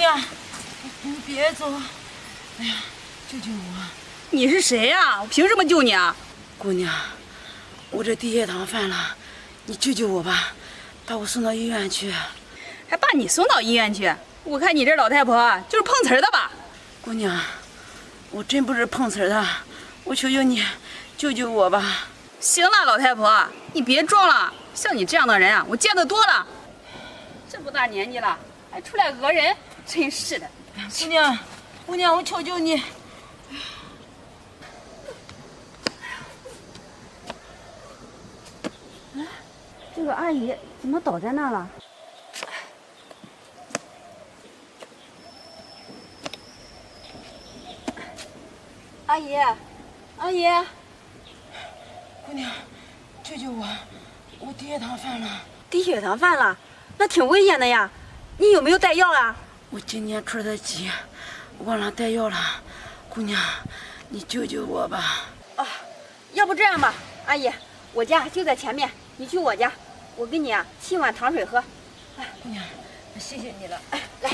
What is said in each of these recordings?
娘，你别走！哎呀，救救我！你是谁呀？我凭什么救你啊？姑娘，我这低血糖犯了，你救救我吧，把我送到医院去。还把你送到医院去？我看你这老太婆就是碰瓷儿的吧？姑娘，我真不是碰瓷儿的，我求求你，救救我吧！行了，老太婆，你别装了，像你这样的人啊，我见得多了。这么大年纪了，还出来讹人，真是的！姑娘，姑娘，我求求你。哎，这个阿姨怎么倒在那了？阿姨，阿姨，姑娘，救救我！我低血糖犯了。低血糖犯了，那挺危险的呀。你有没有带药啊？我今年出的急，忘了带药了。姑娘，你救救我吧。啊，要不这样吧，阿姨，我家就在前面，你去我家，我给你啊沏碗糖水喝。哎，姑娘，谢谢你了。哎，来，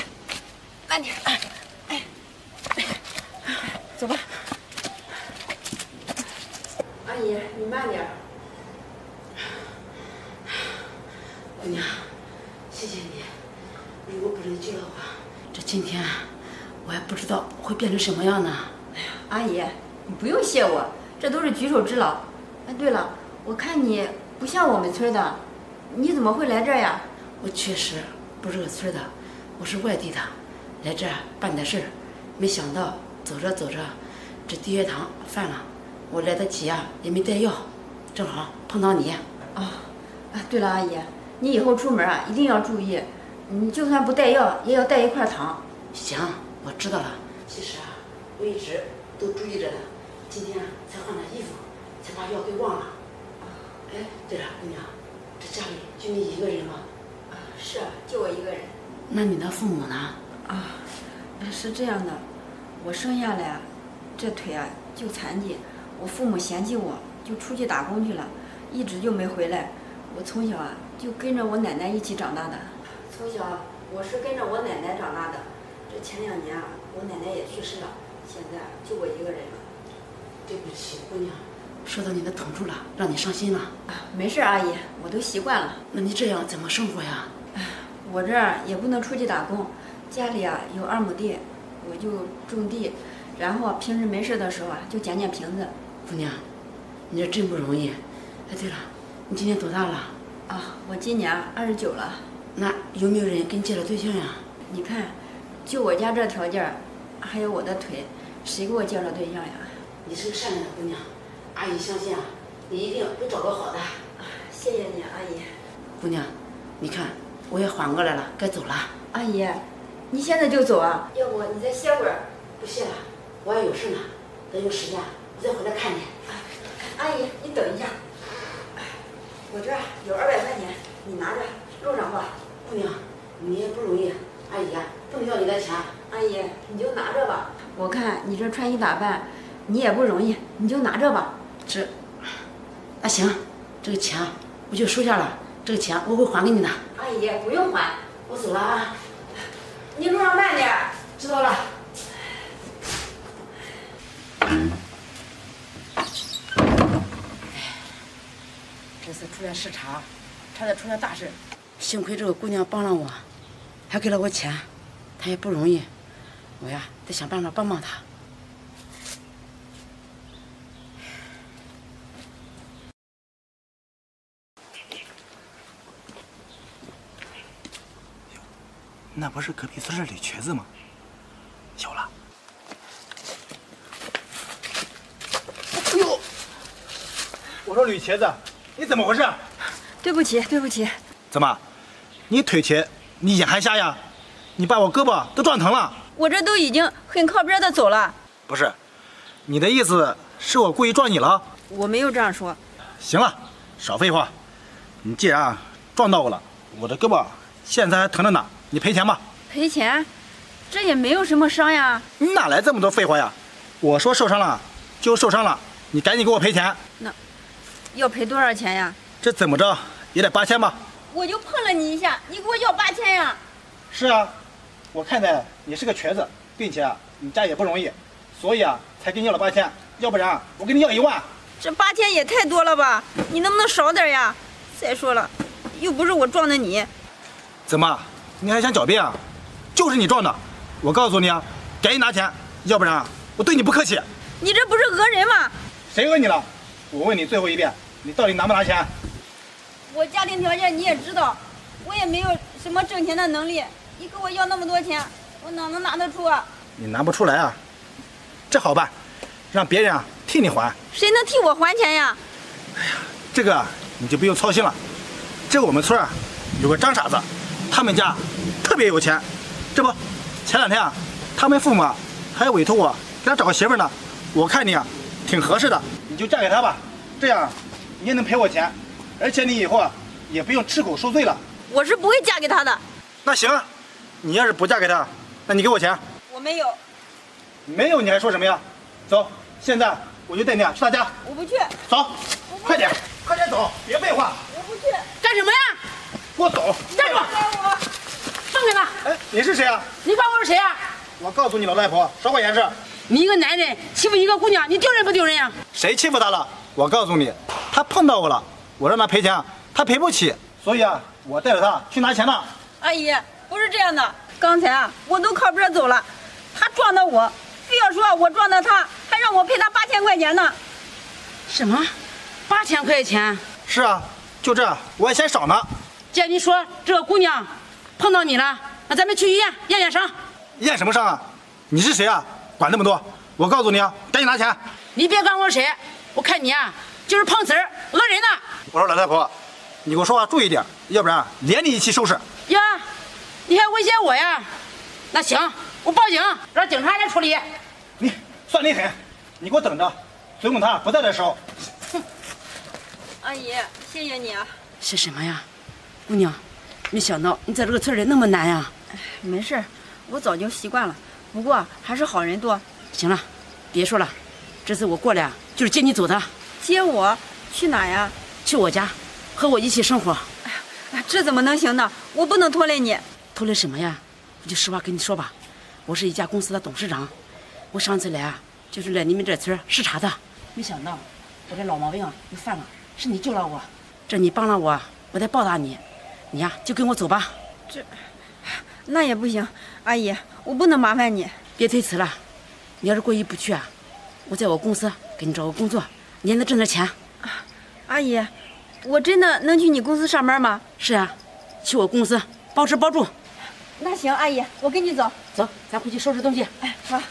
慢点。哎，哎，走吧。阿姨，你慢点。姑娘，谢谢你，如果不能救了我，这今天我还不知道会变成什么样呢。哎呀，阿姨，你不用谢我，这都是举手之劳。哎，对了，我看你不像我们村的，你怎么会来这儿呀？我确实不是个村的，我是外地的，来这儿办点事儿，没想到走着走着，这低血糖犯了，我来得及啊，也没带药，正好碰到你。啊，啊，对了，阿姨。你以后出门啊，一定要注意，你就算不带药，也要带一块糖。行，我知道了。其实啊，我一直都注意着呢，今天才换了衣服，才把药给忘了。哎，对了，姑娘，这家里就你一个人吗？啊，是，就我一个人。那你的父母呢？啊，是这样的，我生下来，这腿啊就残疾，我父母嫌弃我，就出去打工去了，一直就没回来。我从小啊就跟着我奶奶一起长大的，从小我是跟着我奶奶长大的。这前两年啊，我奶奶也去世了，现在就我一个人了。对不起，姑娘，受到你的疼处了，让你伤心了。啊，没事，阿姨，我都习惯了。那你这样怎么生活呀？哎，我这儿也不能出去打工，家里啊有二亩地，我就种地，然后平时没事的时候啊就捡捡瓶子。姑娘，你这真不容易。哎，对了。你今年多大了？啊，我今年二十九了。那有没有人给你介绍对象呀？你看，就我家这条件，还有我的腿，谁给我介绍对象呀？你是个善良的姑娘，阿姨相信啊，你一定会找个好的。谢谢你，阿姨。姑娘，你看我也缓过来了，该走了。阿姨，你现在就走啊？要不你再歇会儿？不歇了，我还有事呢。等有时间我再回来看你。阿姨，你等一下。我这有二百块钱，你拿着，路上花。姑娘，你也不容易，阿姨不能要你的钱。阿姨，你就拿着吧。我看你这穿衣打扮，你也不容易，你就拿着吧。这，那行，这个钱我就收下了。这个钱我会还给你的。阿姨，不用还，我走了啊。你路上慢点。知道了。这次出来视察，差点出了大事，幸亏这个姑娘帮了我，还给了我钱，她也不容易，我呀得想办法帮帮她。那不是隔壁村的李瘸子吗？有了！哎呦！我说吕瘸子。你怎么回事？对不起，对不起。怎么，你腿瘸，你眼还瞎呀？你把我胳膊都撞疼了。我这都已经很靠边的走了。不是，你的意思是我故意撞你了？我没有这样说。行了，少废话。你既然撞到我了，我的胳膊现在还疼着呢，你赔钱吧。赔钱？这也没有什么伤呀。你哪来这么多废话呀？我说受伤了就受伤了，你赶紧给我赔钱。那。要赔多少钱呀？这怎么着也得八千吧。我就碰了你一下，你给我要八千呀？是啊，我看在你是个瘸子，并且啊，你家也不容易，所以啊，才给你要了八千，要不然啊我给你要一万。这八千也太多了吧？你能不能少点呀？再说了，又不是我撞的你。怎么，你还想狡辩啊？就是你撞的，我告诉你啊，赶紧拿钱，要不然啊，我对你不客气。你这不是讹人吗？谁讹你了？我问你最后一遍，你到底拿不拿钱？我家庭条件你也知道，我也没有什么挣钱的能力。你跟我要那么多钱，我哪能拿得出啊？你拿不出来啊？这好办，让别人啊替你还。谁能替我还钱呀？哎呀这个啊你就不用操心了。这我们村啊有个张傻子，他们家特别有钱。这不，前两天啊，他们父母啊还委托我给他找个媳妇呢。我看你啊挺合适的，你就嫁给他吧。这样你也能赔我钱，而且你以后啊也不用吃苦受罪了。我是不会嫁给他的。那行啊，你要是不嫁给他，那你给我钱。我没有，没有你还说什么呀？走，现在我就带你啊去他家。我不去，走，快点，快点走，别废话，我不去。干什么呀？给我走。站住！我放开他！哎，你是谁啊？你管我是谁啊？我告诉你老太婆，少管闲事。你一个男人欺负一个姑娘，你丢人不丢人呀？谁欺负她了？我告诉你，她碰到我了，我让他赔钱，他赔不起，所以啊，我带着他去拿钱呢。阿姨，不是这样的。刚才啊，我都靠边走了，他撞的我，非要说我撞的他，还让我赔他八千块钱呢。什么？八千块钱？是啊，就这，我还嫌少呢。既然你说这个姑娘碰到你了，那咱们去医院验验伤。验什么伤啊？你是谁啊？管那么多！我告诉你啊，赶紧拿钱。你别管我是谁，我看你啊就是碰瓷儿讹人呢。我说老太婆，你给我说话注意点，要不然连你一起收拾。呀，你还威胁我呀？那行，我报警，让警察来处理。你算你狠，你给我等着，总有他不在的时候。哼阿姨，谢谢你啊。是什么呀，姑娘？没想到你在这个村里那么难呀。没事，我早就习惯了。不过还是好人多。行了，别说了，这次我过来啊，就是接你走的，接我去哪呀？去我家，和我一起生活。哎呀这怎么能行呢？我不能拖累你。拖累什么呀？我就实话跟你说吧，我是一家公司的董事长，我上次来啊，就是来你们这村视察的。没想到我这老毛病啊又犯了，是你救了我，这你帮了我，我得报答你。你呀就跟我走吧，这那也不行，阿姨，我不能麻烦你。别推辞了。你要是过意不去啊，我在我公司给你找个工作，你还能挣点钱。阿姨，我真的能去你公司上班吗？是啊，去我公司包吃包住。那行，阿姨，我跟你走。走，咱回去收拾东西。哎，好。